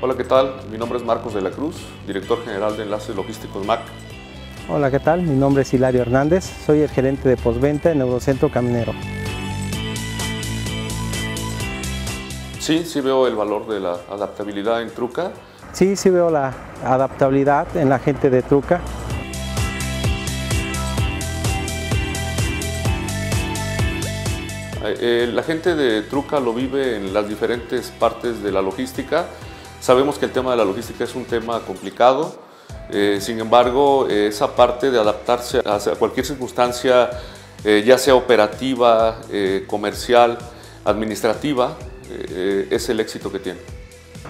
Hola, ¿qué tal? Mi nombre es Marcos de la Cruz, director general de Enlaces Logísticos MAC. Hola, ¿qué tal? Mi nombre es Hilario Hernández, soy el gerente de postventa en Eurocentro Caminero. Sí, sí veo el valor de la adaptabilidad en Truca. Sí, sí veo la adaptabilidad en la gente de Truca. Eh, la gente de Truca lo vive en las diferentes partes de la logística. Sabemos que el tema de la logística es un tema complicado, eh, sin embargo, esa parte de adaptarse a cualquier circunstancia, eh, ya sea operativa, comercial, administrativa, es el éxito que tiene.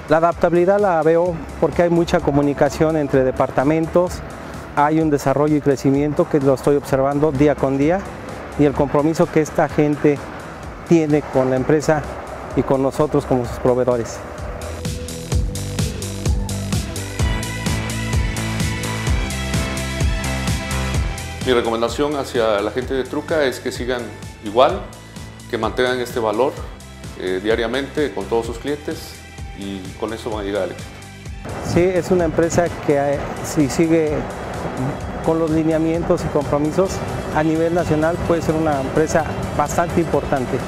La adaptabilidad la veo porque hay mucha comunicación entre departamentos, hay un desarrollo y crecimiento que lo estoy observando día con día y el compromiso que esta gente tiene con la empresa y con nosotros como sus proveedores. Mi recomendación hacia la gente de Truca es que sigan igual, que mantengan este valor eh, diariamente con todos sus clientes y con eso van a llegar al éxito. Sí, es una empresa que eh, si sigue con los lineamientos y compromisos a nivel nacional puede ser una empresa bastante importante.